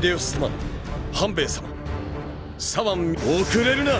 秀吉様半兵衛様左腕遅れるな。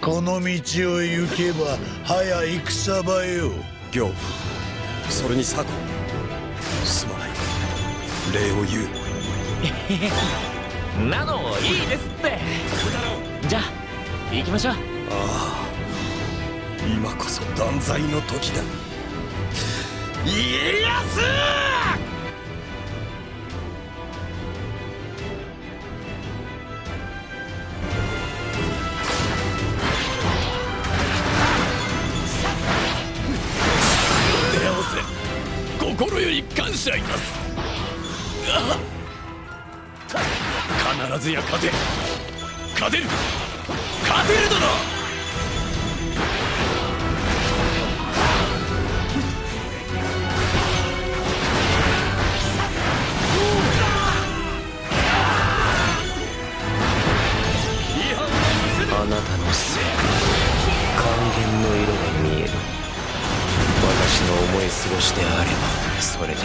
この道を行けば早戦場よ。行それに左近すまない。礼を言う。なのいいですって。じゃあ行きましょう。ああ。今こそ断罪の時だ。家康より感謝いたす必ずや勝て。る勝てる。勝てるだろあなたのせい還元の色が見える。私の思い過ごしであれば。それでいい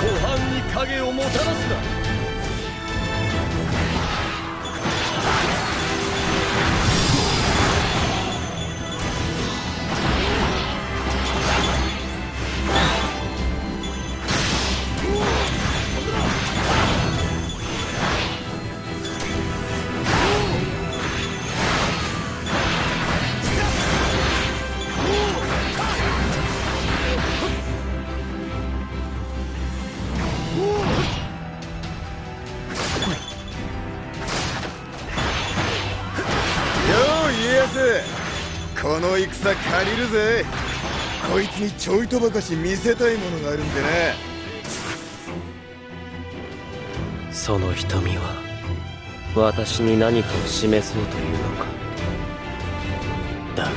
湖畔に影をもたらすな。この戦借りるぜ。こいつにちょいとばかし見せたいものがあるんでなその瞳は私に何かを示そうというのか。だが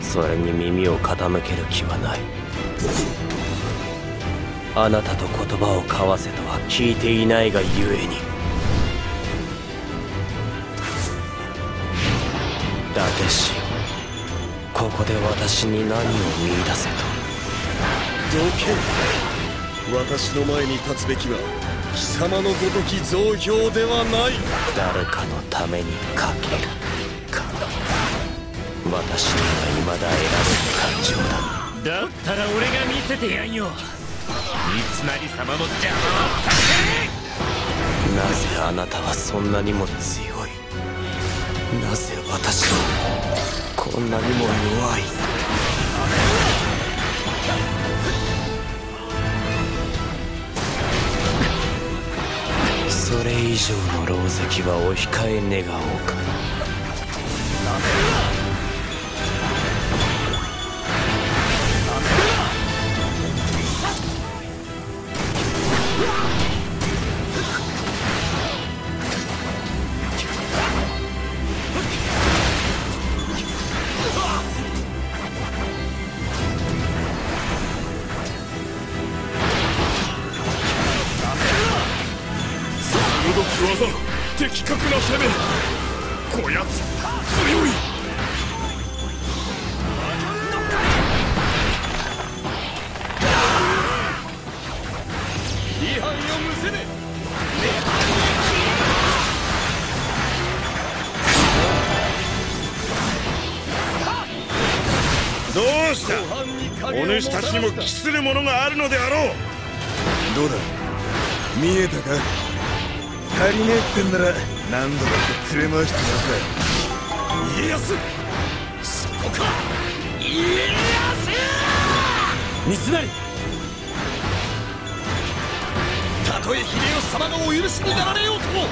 それに耳を傾ける気はない。あなたと言葉を交わせとは聞いていないがゆえに。私に何を見出せと。どけ私の前に立つべきは貴様のごとき増票ではない。誰かのためにかけるか。私には未だ選べる感情だ。だったら俺が見せてやんよ。三成様の邪魔はさせなぜあなたはそんなにも強い。なぜ私はこんなにも弱いそれ以上の狼藉はお控え願おうか。したお主たちにも期するものがあるのであろう。どうだ？見えたか？足りねえってんなら何度だって連れ回してやるか家康！そこか家康！三成！たとえ秀吉様がお許しになられようとも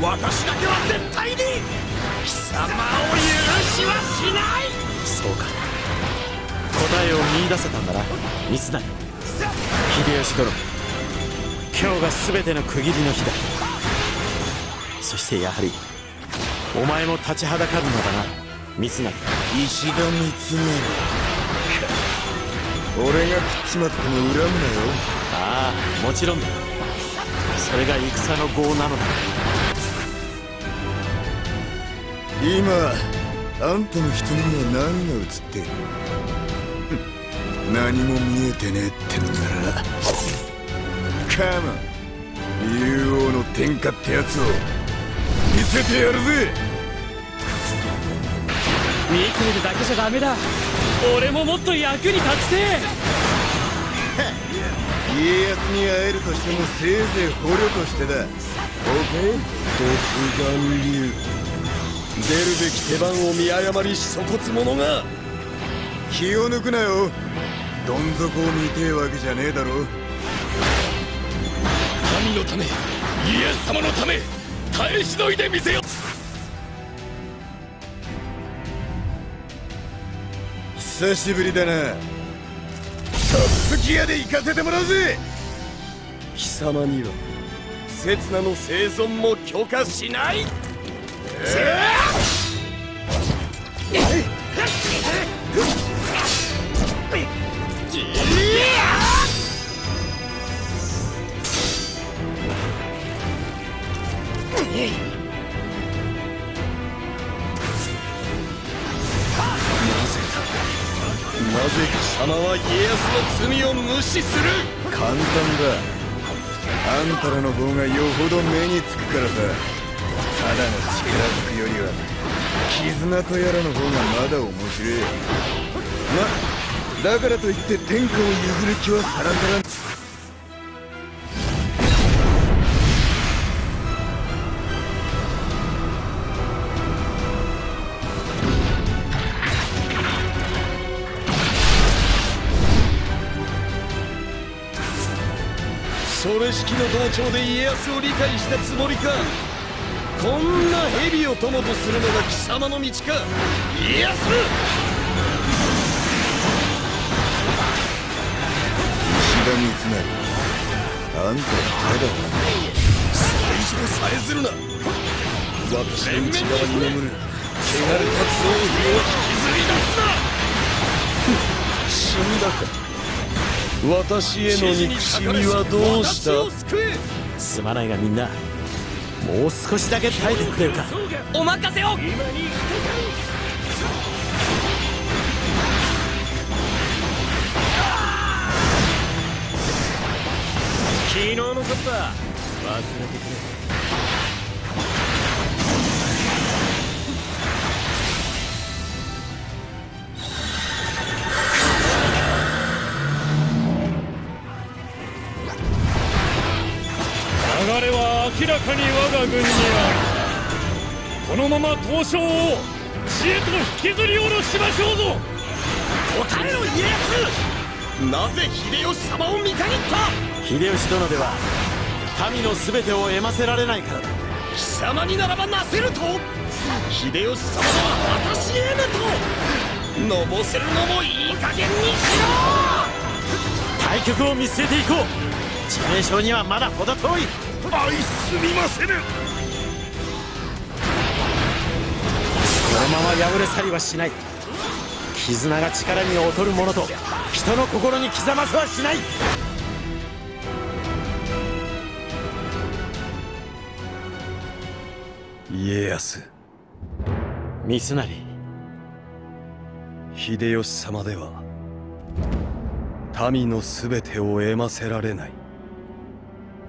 私だけは絶対に貴様を許しはしない！そうか答えを見出せたんだな。三成秀吉殿。今日が全ての区切りの日だ。そしてやはりお前も立ちはだかるのだな。ミスナリ。石田三成俺が食っちまっても恨むなよ。ああもちろんだ。それが戦の業なのだ。今あんたの瞳には何が映っている？何も見えてねえってんな。らカモン竜王の天下ってやつを見せてやるぜ。見ているだけじゃダメだ。俺ももっと役に立ちて家康に会えるとしてもせいぜい捕虜としてだ。OK? 独眼竜。出るべき手番を見誤りし粗骨者が。気を抜くなよどん底を見てえわけじゃねえだろ民のため家康様のため耐えしのいでみせよ。久しぶりだな。トップギアで行かせてもらうぜ。貴様には刹那の生存も許可しないなぜ貴様は家康の罪を無視する。簡単だ。あんたらの方がよほど目につくからさ。ただの力ずくよりは絆とやらの方がまだ面白いまだからといって天下を譲る気はさらさらん。それ式の同調で家康を理解したつもりか。こんな蛇を友とするのが貴様の道か。家康成あんたはただ？それ以上さえずるな私の内側に眠る汚れた臓器を引きずり出すな死んだ？か私への憎しみはどうしたすまないがみんなもう少しだ？け耐えてくれるかお任せを昨日のことだ忘れてくれ流れは明らかに我が軍にある。このまま東証を知恵と引きずり下ろしましょうぞ。答えろ家康。なぜ秀吉様を見限った？秀吉殿では民の全てを得ませられないからだ。貴様にならばなせると。秀吉様は私へねと。のぼせるのもいい加減にし対局を見据えていこう。致命傷にはまだ程遠い。ろ愛すみませぬ。このまま破れ去りはしない。絆が力に劣る者と人の心に刻ませはしない家康。三成。秀吉様では民の全てを得ませられない。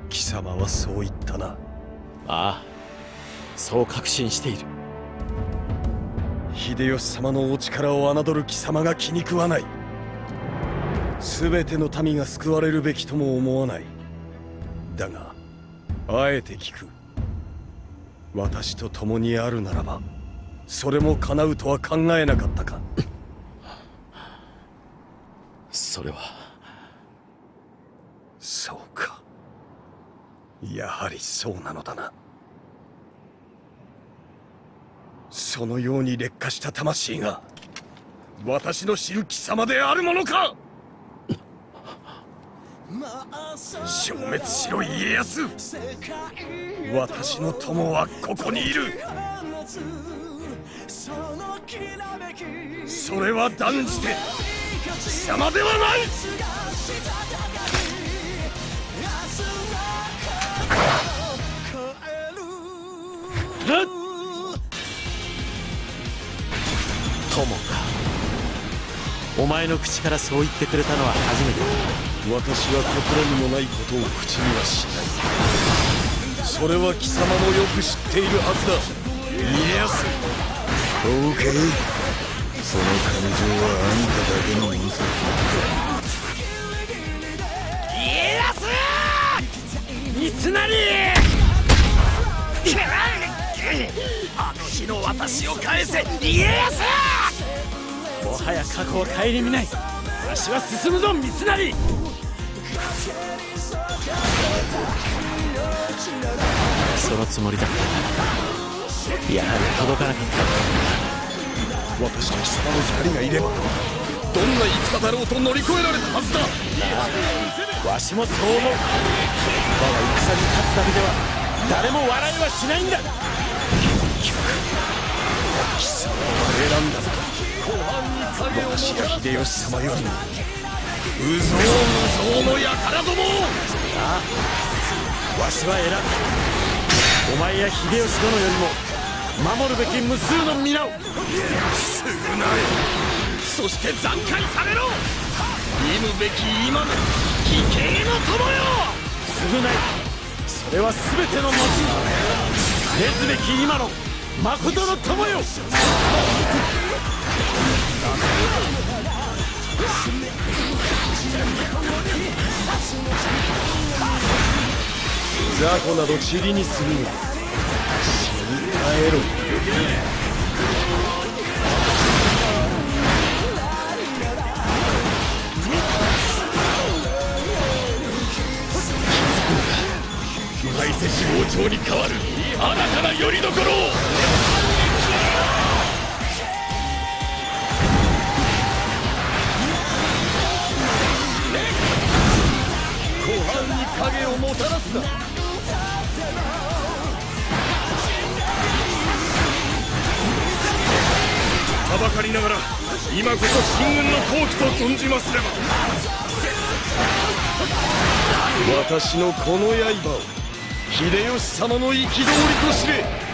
貴様はそう言ったな。ああそう確信している。秀吉様のお力を侮る貴様が気に食わない。全ての民が救われるべきとも思わない。だがあえて聞く私と共にあるならばそれも叶うとは考えなかったか。それは。そうか。やはりそうなのだな。そのように劣化した魂が私の知る貴様であるものか消滅しろ家康。私の友はここにいる。それは断じて貴様ではない。友か。お前の口からそう言ってくれたのは初めてだ。私は心にもないことを口にはしない。それは貴様もよく知っているはずだ。家康。そうかその感情はあんただけのものさ家康。三成あの日の私を返せ。家康。もはや過去は顧みない。わしは進むぞ三成。そのつもりだ。ったがやはり届かなかった。私と貴様の二人がいればどんな戦だろうと乗り越えられたはずだ。わしもそう思う。だが戦に勝つだけでは誰も笑いはしないんだ。貴様は選んだのだ私や秀吉様よりも無造無造の輩どもわしは選んだお前や秀吉殿よりも守るべき無数の皆を。すぐなれそして惨敗されろ。忌むべき今の奇形の友よ償い。それは全ての後根ずべき今の誠の友よ。雑魚など塵にするが死に耐えろ大石王朝に代わる新たな拠り所を。影をもたらすな。はばかりながら今こそ進軍の好機と存じますれば。私のこの刃を秀吉様の憤りと知れ。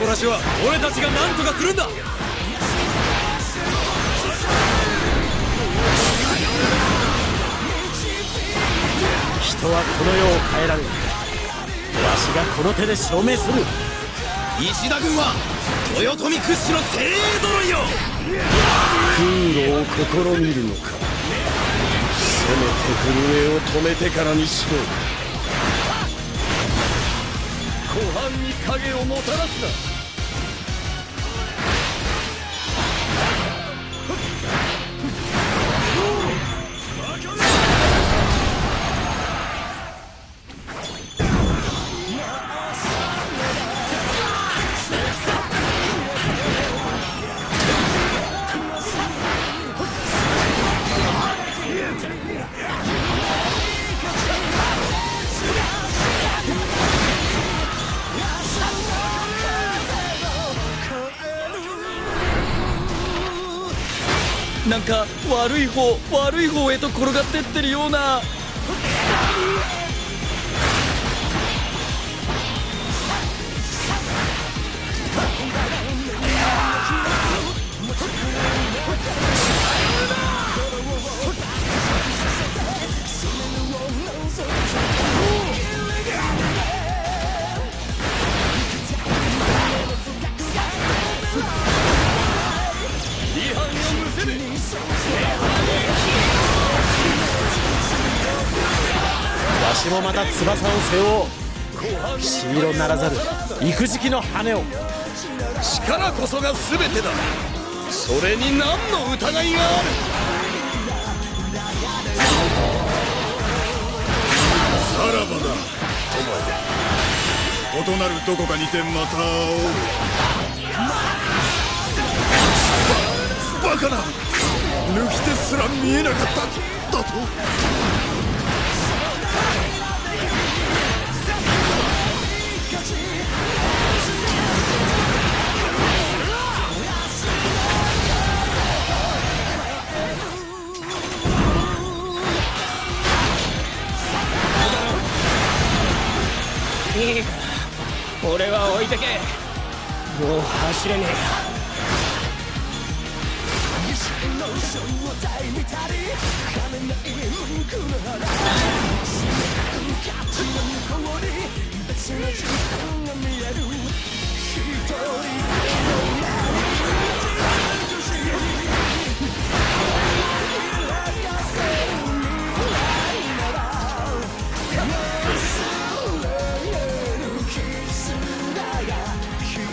らしは俺たちが何とかするんだ。人はこの世を変えられる。わしがこの手で証明する。石田軍は豊臣屈指の精鋭揃いよ。空路を試みるのか。せめて震えを止めてからにしろ湖畔に影をもたらすな。か悪い方悪い方へと転がってってるような。わしもまた翼を背負おう。黄色ならざる育児期の羽を力こそが全てだそれに何の疑いがあるさらばだお前異なるどこかにてまた会おう。バカな。抜き手すら見えなかった。だと。いいか俺は置いてけ。もう走れねえ。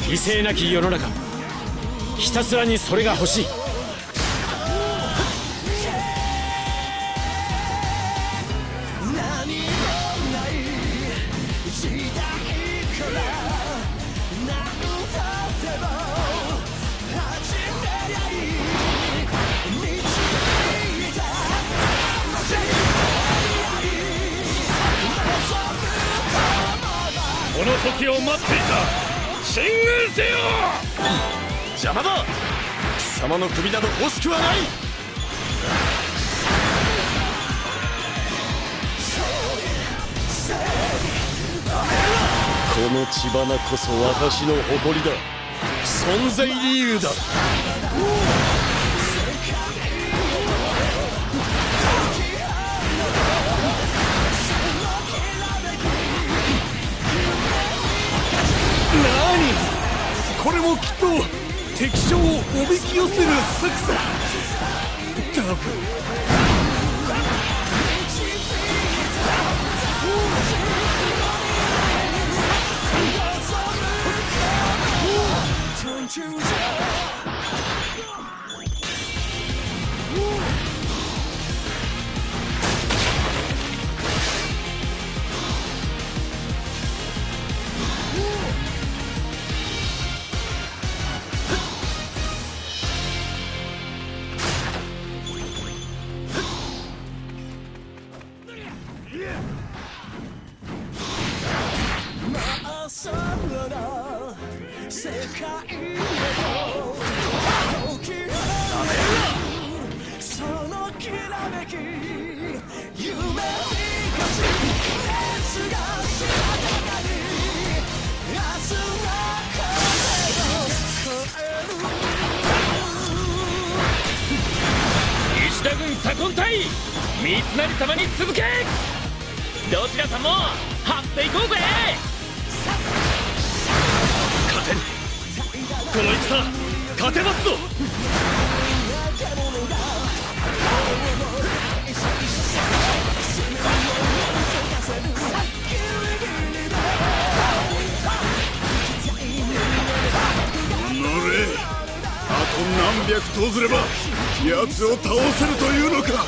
犠牲なき世の中ひたすらにそれが欲しい首など欲しくはない。この血花こそ私の誇りだ。存在理由だ。何？これもきっと。敵将をおびき寄せる作戦。多分と何百投ずれば奴を倒せるというのか？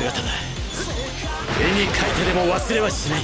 姿絵に描いてでも忘れはしない。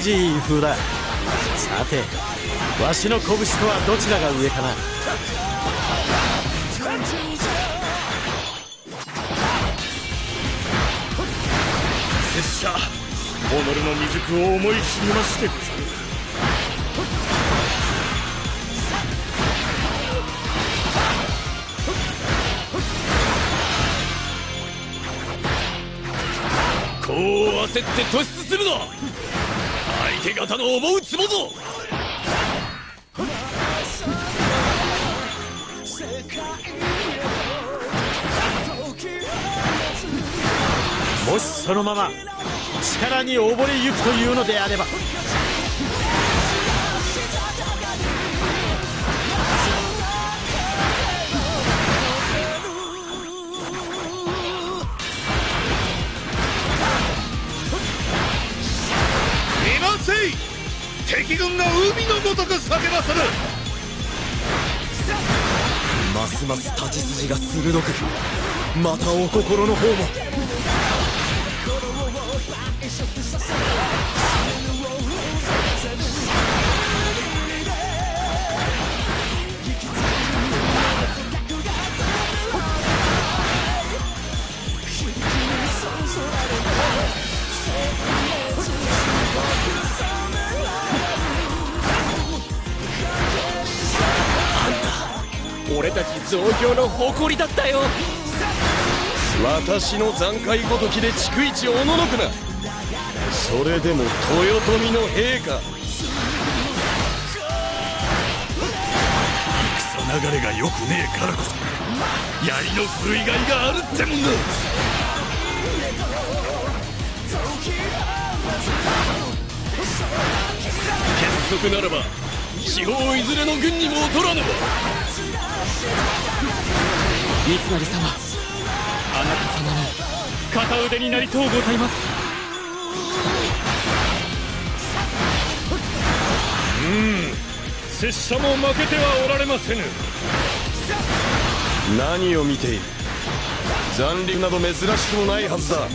まじい風だ。さてわしの拳とはどちらが上かな？拙者己の未熟を思い知りまして。ござるこう焦って突出するな手方の思うつもぞ。もしそのまま力に溺れゆくというのであれば。叫ばせるますます立ち筋が鋭くまたお心の方も。俺たち増強の誇りだったよ。私の残骸ごときで逐一おののくな。それでも豊臣の陛下戦流れが良くねえからこそ槍の振るいがいがあるってもんだ。結束ならば四方いずれの軍にも劣らぬわ。三成様あなた様の片腕になりとうございます。うん。拙者も負けてはおられませぬ。何を見ている。残留など珍しくもないはずだ。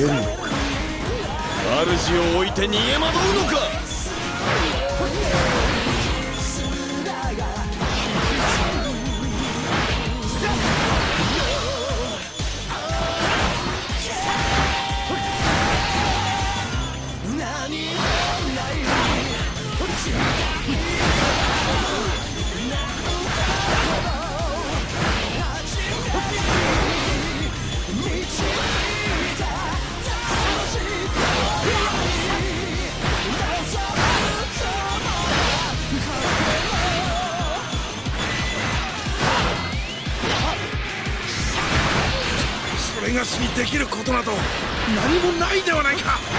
主を置いて逃げ惑うのか？きることなど何もないではないか。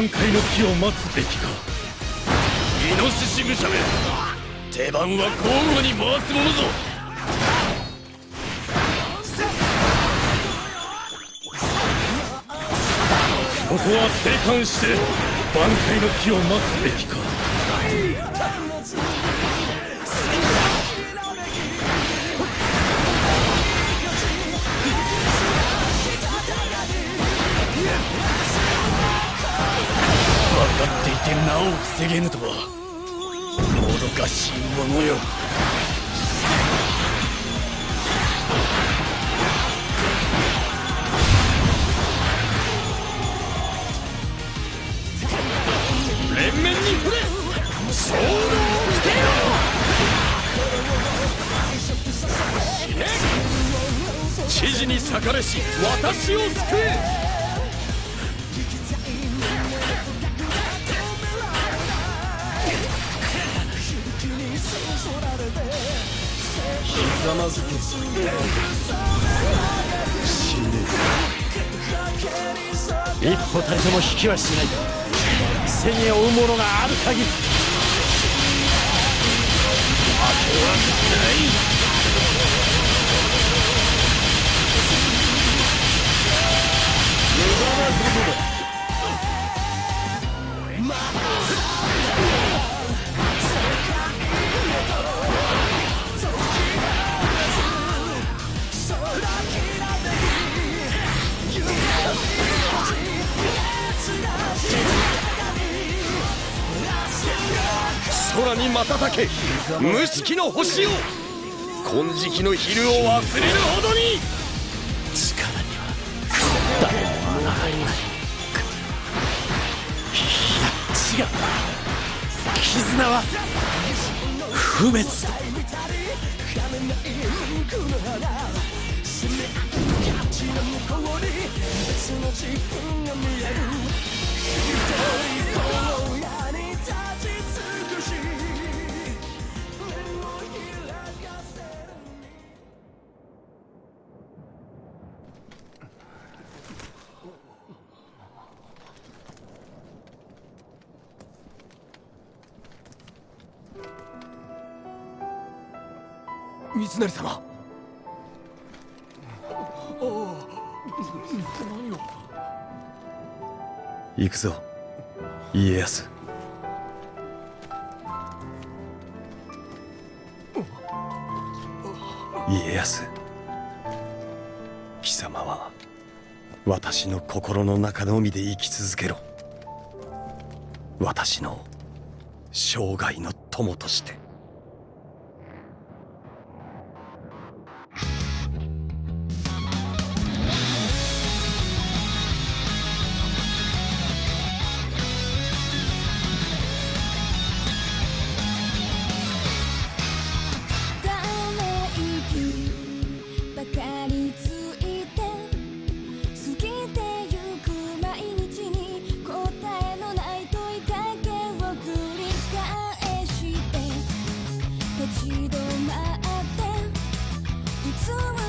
挽回の機を待つべきか。イノシシ武者め。手番は交互に回すものぞ。ここは生還して挽回の機を待つべきか。分かってなお防げぬとはもどかしいものよ。連綿に触れ衝動を捨てよ。死ね。知事に裂かれし私を救え。まずけ死ね。一歩たりとも引きはしない。背に追うものがある限り。負けはない無駄なことだ空に瞬け無色の星を金色の昼を忘れるほどに力には誰も穴がない。いや違う。絆は不滅だ。三成様。行くぞ。家康。家康。貴様は私の心の中のみで生き続けろ。私の生涯の友として。to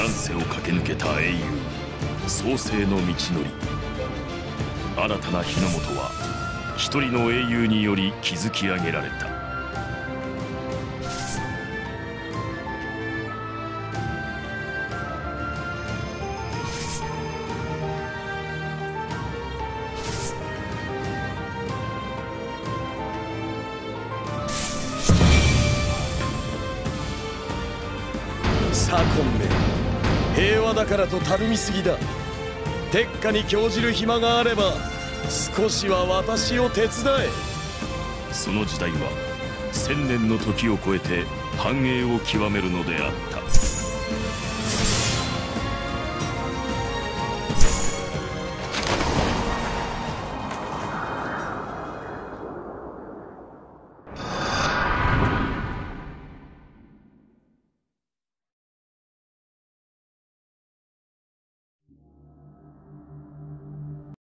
乱世を駆け抜けた英雄創世の道のり新たな日の本は一人の英雄により築き上げられたたるみすぎだ。鉄火に興じる暇があれば少しは私を手伝え。その時代は千年の時を超えて繁栄を極めるのであった。